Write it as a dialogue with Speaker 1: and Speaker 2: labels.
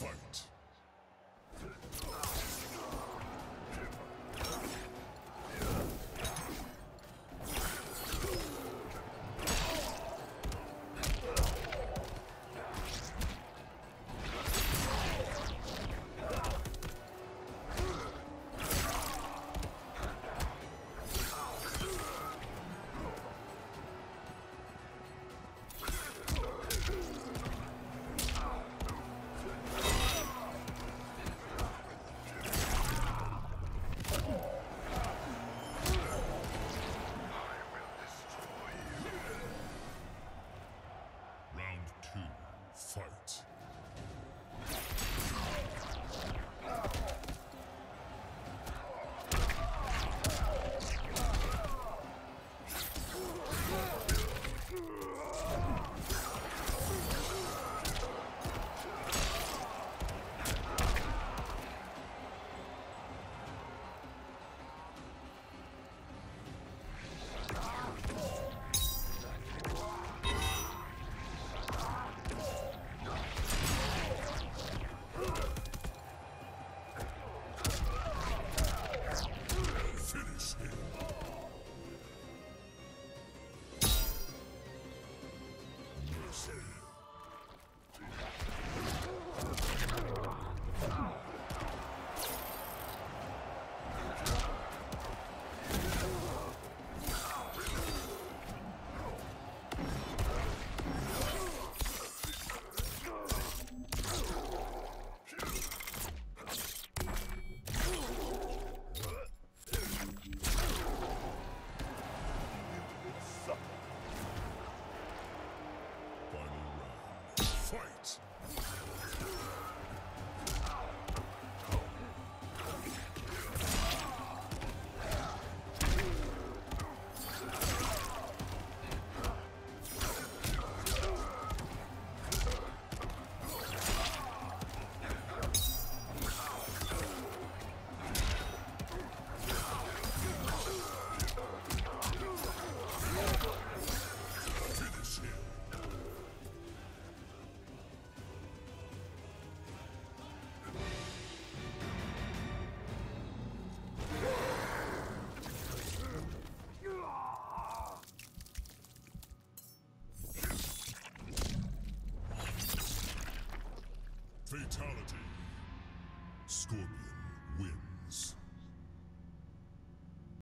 Speaker 1: Fight! Revolution! Scorpion wins.